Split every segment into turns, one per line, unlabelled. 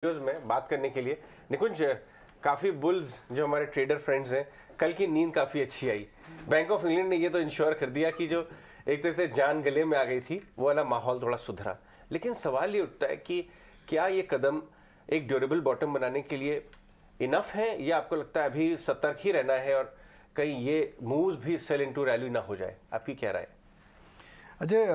Studios में बात करने के लिए। निकुंज, काफ़ी बुल्स जो हमारे ट्रेडर फ्रेंड्स हैं, कल की नींद काफ़ी अच्छी आई। बैंक ऑफ़ इंग्लैंड ने ये तो इंश्योर कर दिया कि जो एक तरह से जान गले में आ गई थी, वो वाला माहौल थोड़ा सुधरा। लेकिन सवाल ये उठता है कि क्या ये कदम एक ड्यूरेबल बॉटम बनाने के लिए इनफ है, या आपको लगता है अभी सतर्क ही रहना है और कहीं ये मूव भी सेल इन टू रैली ना हो जाए? आपकी क्या राय?
अजय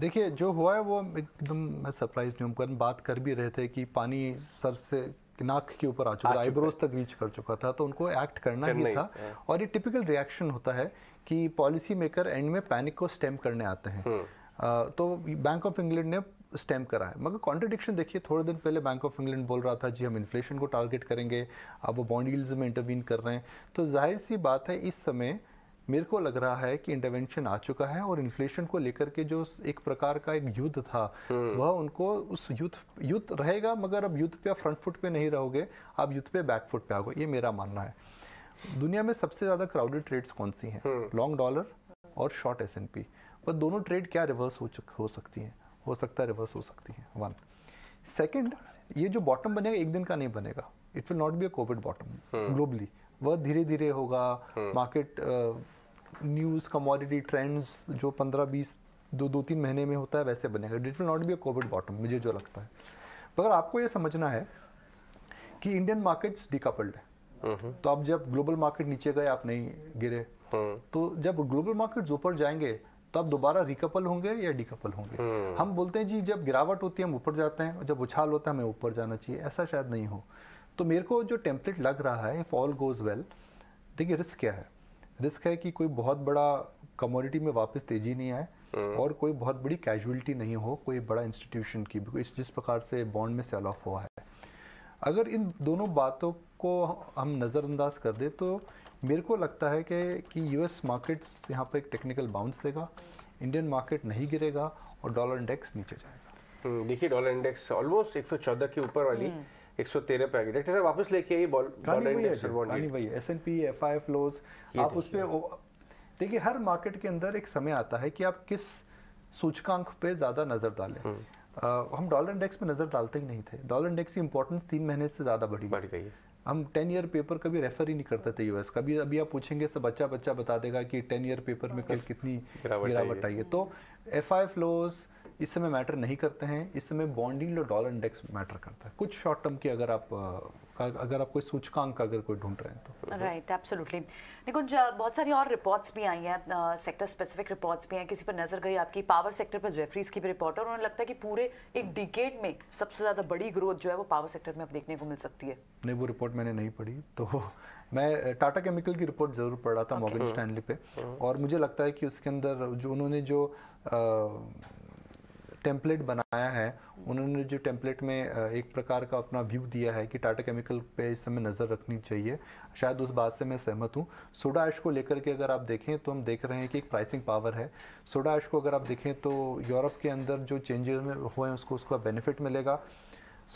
देखिए जो हुआ है वो एकदम मैं सरप्राइज़ नहीं हूँ। बात कर भी रहे थे कि पानी सर से नाक के ऊपर आ चुका आईब्रोज तक रीच कर चुका था तो उनको एक्ट करना ही था। हाँ। और ये टिपिकल रिएक्शन होता है कि पॉलिसी मेकर एंड में पैनिक को स्टेम करने आते हैं। हम्म। तो बैंक ऑफ़ इंग्लैंड ने स्टेम करा है। मगर कॉन्ट्रडिक्शन देखिए थोड़े दिन पहले बैंक ऑफ़ इंग्लैंड बोल रहा था जी हम इन्फ्लेशन को टारगेट करेंगे अब वो बॉन्ड यील्ड्स में इंटरवीन कर रहे हैं। तो ज़ाहिर सी बात है इस समय मेरे को लग रहा है कि इंटरवेंशन आ चुका है और इन्फ्लेशन को लेकर के जो एक प्रकार का एक युद्ध था हम्म। वह उनको उस युद्ध युद्ध रहेगा मगर अब युद्ध पे फ्रंट फुट पे नहीं रहोगे आप युद्ध पे बैक फुट पे आओगे ये मेरा मानना है। दुनिया में सबसे ज़्यादा क्राउडेड ट्रेड्स कौन सी हैं? लॉन्ग डॉलर और शॉर्ट एस एन पी पर दोनों ट्रेड क्या रिवर्स हो, चुक हो सकती हैं? हो सकता है रिवर्स हो सकती है वन सेकेंड ये जो बॉटम बनेगा एक दिन का नहीं बनेगा। It will not be a covid bottom globally वह धीरे धीरे होगा मार्केट न्यूज़ कमोडिटी ट्रेंड्स जो पंद्रह बीस दो दो तीन महीने में होता है वैसे बनेगा। It will not be a covid bottom मुझे जो लगता है। मगर आपको ये समझना है कि इंडियन मार्केट्स डिकपल्ड है तो अब जब ग्लोबल मार्केट नीचे गए आप नहीं गिरे तो जब ग्लोबल मार्केट ऊपर जाएँगे तो आप दोबारा रिकपल होंगे या डिकपल होंगे? हम्म। हम बोलते हैं जी जब गिरावट होती है हम ऊपर जाते हैं और जब उछाल होता है हमें ऊपर जाना चाहिए। ऐसा शायद नहीं हो। तो मेरे को जो टेम्पलेट लग रहा है इफ़ ऑल गोज वेल देखिए रिस्क क्या है? रिस्क है कि कोई बहुत बड़ा कमोडिटी में वापस तेज़ी नहीं आए हम्म। और कोई बहुत बड़ी कैजुअलिटी नहीं हो कोई बड़ा इंस्टीट्यूशन की इस जिस प्रकार से बॉन्ड में सेल ऑफ़ हुआ है। अगर इन दोनों बातों को हम नज़रअंदाज कर दे तो मेरे को लगता है कि कि यूएस मार्केट्स यहाँ पर एक टेक्निकल बाउंस देगा इंडियन मार्केट नहीं गिरेगा और डॉलर इंडेक्स नीचे जाएगा।
हम्म, देखिए डॉलर इंडेक्स ऑलमोस्ट 114 के ऊपर वाली 113 हम्म। पे आ गई। डॉक्टर साहब वापस लेके आई डॉलर इंडेक्स
कहानी वही एसएनपी एफआई फ्लोज आप उस पे देखिए हर मार्केट के अंदर एक समय आता है कि आप किस सूचकांक पे ज़्यादा नज़र डालें। हम्म। हम डॉलर इंडेक्स पे नज़र डालते ही नहीं थे। डॉलर इंडेक्स की इंपॉर्टेंस तीन महीने से ज़्यादा बढ़ी।
बढ़ गई
हम टेन ईयर पेपर कभी रेफर ही नहीं करते थे यूएस कभी अभी आप पूछेंगे सब बच्चा बच्चा बता देगा कि टेन ईयर पेपर में कल कितनी गिरावट आई है। तो एफ़ आई फ्लोज इस समय मैटर नहीं करते हैं इस समय बॉन्डिंग और डॉलर इंडेक्स मैटर करता है। कुछ शॉर्ट टर्म की अगर आप अगर आप कोई सूचकांक अगर कोई ढूंढ रहे हैं तो।
राइट एब्सोल्युटली निकुंज बहुत सारी और रिपोर्ट्स भी आई हैं सेक्टर स्पेसिफिक रिपोर्ट्स भी हैं। किसी पर नज़र गई आपकी पावर सेक्टर पर जेफरीज की भी रिपोर्ट है और उन्हें लगता है कि पूरे एक डिकेड में सबसे ज़्यादा बड़ी ग्रोथ जो है वो पावर सेक्टर में अब देखने को मिल सकती है।
नहीं वो रिपोर्ट मैंने नहीं पढ़ी तो मैं टाटा केमिकल की रिपोर्ट ज़रूर पढ़ रहा था मॉर्गन स्टैंडली पे। और मुझे लगता है कि उसके अंदर जो उन्होंने जो टेम्पलेट बनाया है, उन्होंने जो टेम्पलेट में एक प्रकार का अपना व्यू दिया है कि टाटा केमिकल पे इस समय नज़र रखनी चाहिए। शायद उस बात से मैं सहमत हूँ। सोडा ऐश को लेकर के अगर आप देखें तो हम देख रहे हैं कि एक प्राइसिंग पावर है। सोडा ऐश को अगर आप देखें तो यूरोप के अंदर जो चेंजेस हुए हैं, उसको, उसका बेनिफिट मिलेगा।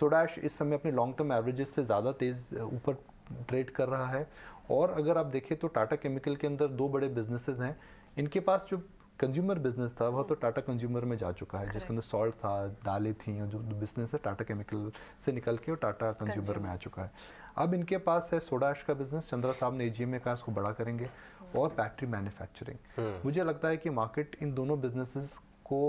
सोडा ऐश इस समय अपने लॉन्ग टर्म एवरेजेस से ज़्यादा तेज़ ऊपर ट्रेड कर रहा है। और अगर आप देखें तो टाटा केमिकल के अंदर दो बड़े बिजनेसेस हैं। इनके पास जो कंज्यूमर बिज़नेस था वह तो टाटा कंज्यूमर में जा चुका है जिसके अंदर सॉल्ट था दालें थी और जो बिज़नेस है टाटा केमिकल से निकल के और टाटा कंज्यूमर में आ चुका है। अब इनके पास है सोडाश का बिज़नेस चंद्रा साहब ने एजीएम में कहा इसको बड़ा करेंगे और बैटरी मैन्युफैक्चरिंग हम्म। मुझे लगता है कि मार्केट इन दोनों बिजनेसेस को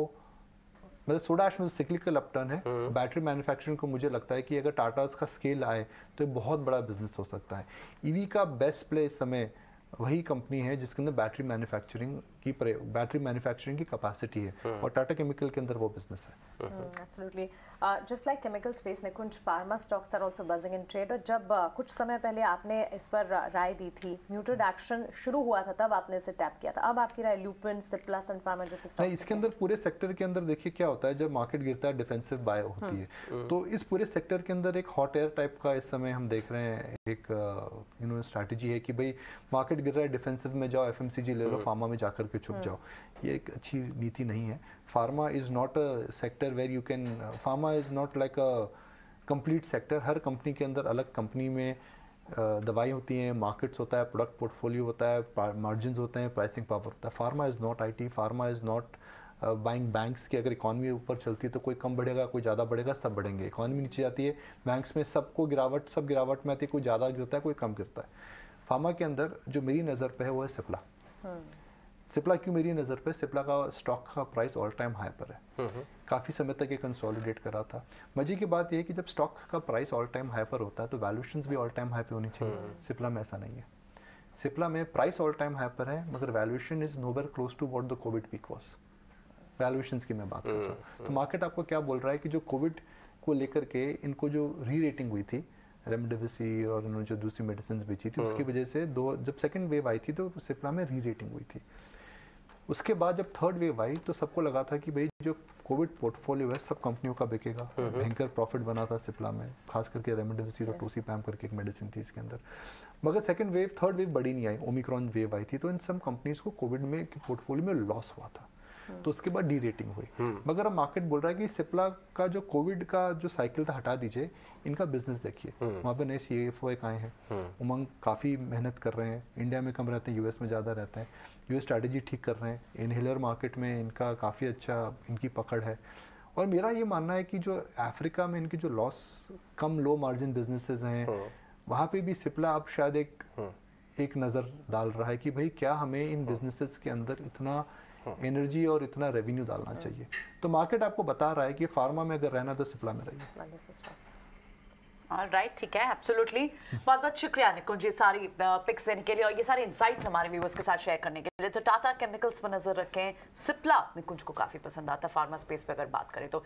मतलब सोडाश में सिक्लिकल अपटर्न है बैटरी हम्म। मैन्युफैक्चरिंग को मुझे लगता है कि अगर टाटास का स्केल आए तो बहुत बड़ा बिज़नेस हो सकता है। ईवी का बेस्ट प्ले इस समय वही कंपनी है जिसके अंदर बैटरी मैन्युफैक्चरिंग की बैटरी मैन्युफैक्चरिंग की कैपेसिटी है हम्म। और टाटा केमिकल के अंदर वो बिज़नेस है
absolutely just like chemical space ने कुछ pharma stocks are also buzzing in trade और जब uh, कुछ समय पहले आपने इस पर राय दी थी म्यूटेड एक्शन शुरू हुआ था तब आपने इसे टैप किया था अब आपकी राय लुपिन सिप्ला सन फार्मा जैसे
स्टॉक्स इसके अंदर पूरे सेक्टर के अंदर देखिए क्या होता है जब मार्केट गिरता है डिफेंसिव बाय होती हम्म। है। तो इस पूरे सेक्टर के अंदर एक हॉट एयर टाइप का इस समय हम देख रहे हैं एक यू नो स्ट्रैटेजी है कि भाई मार्केट गिर रहा है डिफेंसिव में जाओ एफएमसीजी ले लो फार्मा में जाकर के छुप जाओ। ये एक अच्छी नीति नहीं है। Pharma is not a sector where you can pharma is not like a complete sector her company के अंदर अलग कंपनी में दवाई होती हैं मार्केट्स होता है प्रोडक्ट पोर्टफोलियो होता है मार्जिन होते हैं प्राइसिंग पावर होता है। Pharma is not I T pharma is not buying banks की अगर इकॉनमी ऊपर चलती है तो कोई कम बढ़ेगा कोई ज़्यादा बढ़ेगा सब बढ़ेंगे। इकॉनमी नीचे जाती है बैंक्स में सबको गिरावट सब गिरावट में आती है कोई ज़्यादा गिरता है कोई कम गिरता है। फार्मा के अंदर जो मेरी नज़र पे है वो है सिप्ला। सिप्ला क्यों मेरी नज़र पे? सिप्ला का स्टॉक का प्राइस ऑल टाइम हाई पर है। काफ़ी समय तक ये कंसोलिडेट करा था। मज़े की बात यह है कि जब स्टॉक का प्राइस ऑल टाइम हाई पर होता है तो वैल्यूशंस भी ऑल टाइम हाई पे होनी चाहिए। सिप्ला में ऐसा नहीं है। सिप्ला में प्राइस ऑल टाइम हाई पर है मगर valuation is nowhere close to what the covid peak was valuations की मैं बात करता हूँ। तो मार्केट आपको क्या बोल रहा है कि जो कोविड को लेकर के इनको जो री रेटिंग हुई थी रेमडेसिविर और उन्होंने जो दूसरी मेडिसिन बेची थी उसकी वजह से दो जब सेकेंड वेव आई थी तो सिप्ला में री रेटिंग हुई थी। उसके बाद जब थर्ड वेव आई तो सबको लगा था कि भाई जो कोविड पोर्टफोलियो है सब कंपनियों का बिकेगा। भयंकर प्रॉफिट बना था सिप्ला में खास करके रेमडेसिविर और टूसी पैम करके एक मेडिसिन थी इसके अंदर। मगर सेकंड वेव थर्ड वेव बड़ी नहीं आई ओमिक्रॉन वेव आई थी तो इन सब कंपनीज़ को कोविड में पोर्टफोलियो में लॉस हुआ था। तो उसके बाद डी रेटिंग हुई मगर अब मार्केट बोल रहा है कि सिप्ला का जो कोविड का जो साइकिल था हटा दीजिए इनका बिज़नेस देखिए। वहाँ पे नए सी एफ़ आए हैं। उमंग काफ़ी मेहनत कर रहे हैं। इंडिया में कम रहते हैं यूएस में ज़्यादा रहते हैं। यूएस स्ट्रैटेजी ठीक कर रहे हैं। इनहेलर मार्केट में इनका काफ़ी अच्छा इनकी पकड़ है। और मेरा ये मानना है कि जो अफ्रीका में इनकी जो लॉस कम लो मार्जिन बिजनेसेस हैं वहाँ पे भी सिप्ला अब शायद एक एक नज़र डाल रहा है कि भाई क्या हमें इन बिजनेसेस के अंदर इतना एनर्जी और इतना रेवेन्यू डालना चाहिए। तो मार्केट आपको बता रहा है कि फार्मा में अगर रहना तो सिप्ला में रहिए।
राइट ठीक है एब्सोल्युटली बहुत बहुत शुक्रिया निकुंज ये सारी पिक्स देने के लिए और ये सारे इंसाइट्स हमारे व्यूवर्स के साथ शेयर करने के लिए। तो टाटा केमिकल्स पर नज़र रखें। सिप्ला निकुंज को काफ़ी पसंद आता है फार्मा स्पेस पर अगर बात करें तो।